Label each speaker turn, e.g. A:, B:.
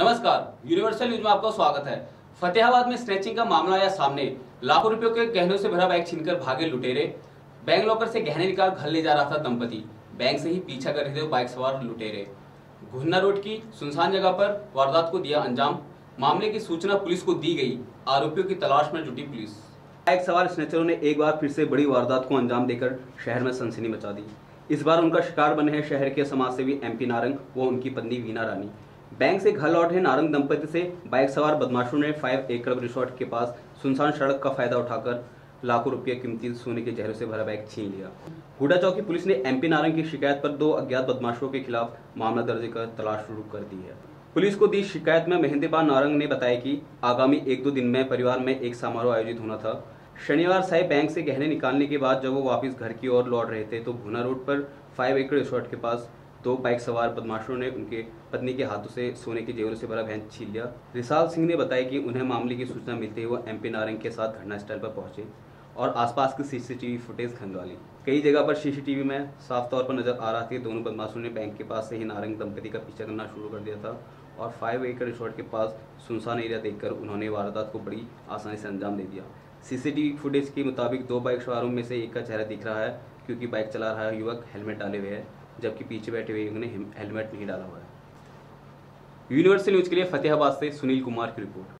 A: नमस्कार universal news में आपका स्वागत है। फतेहाबाद में स्नैचिंग का मामला आया सामने। लाखों रुपयों के गहनों से भरा बैग छीनकर भागे लुटेरे। बैंक लॉकर से गहने निकाल घर ले जा रहा था दंपति। बैंक से ही पीछा कर रहे थे बाइक सवार लुटेरे। घुन्ना रोड की सुनसान जगह पर वारदात को दिया अंजाम। मामले की सूचना पुलिस को दी गई। आरोपियों की तलाश में जुटी पुलिस। बाइक सवार स्नेचरों ने एक बार फिर से बड़ी वारदात को अंजाम देकर शहर में सनसनी मचा दी। इस बार उनका शिकार बने हैं शहर के समाज सेवी एमपी नारंग व उनकी पत्नी वीना रानी। बैंक से घर लौटे नारंग दंपति से बाइक सवार बदमाशों ने फाइव एकड़ रिसोर्ट के पास सुनसान सड़क का फ़ायदा उठाकर लाखों रुपये कीमती सोने के जहरों से भरा बैग छीन लिया। हुडा चौकी पुलिस ने एमपी नारंग की शिकायत पर दो अज्ञात बदमाशों के खिलाफ मामला दर्ज कर तलाश शुरू कर दी है। पुलिस को दी शिकायत में महेंद्रपाल नारंग ने बताया कि आगामी एक दो दिन में परिवार में एक समारोह आयोजित होना था। शनिवार साय बैंक से गहने निकालने के बाद जब वो वापस घर की ओर लौट रहे थे तो भुना रोड पर फाइव एकड़ रिसोर्ट के पास दो बाइक सवार बदमाशों ने उनके पत्नी के हाथों से सोने के जेवरों से भरा वैन छीन लिया। रिसाल सिंह ने बताया कि उन्हें मामले की सूचना मिलते ही वो एमपी नारंग के साथ घटनास्थल पर पहुँचे और आसपास की सीसीटीवी फुटेज खंगवाली कई जगह पर सीसीटीवी में साफ़ तौर पर नज़र आ रहा था दोनों बदमाशों ने बैंक के पास से ही नारंग दंपति का पीछा करना शुरू कर दिया था और फाइव एकड़ रिसोर्ट के पास सुनसान एरिया देखकर उन्होंने वारदात को बड़ी आसानी से अंजाम दे दिया। सीसीटीवी फुटेज के मुताबिक दो बाइक सवारों में से एक का चेहरा दिख रहा है क्योंकि बाइक चला रहा युवक हेलमेट डाले हुए है। जबकि पीछे बैठे हुए ने हेलमेट नहीं डाला हुआ है। यूनिवर्सल न्यूज़ के लिए फतेहाबाद से सुनील कुमार की रिपोर्ट।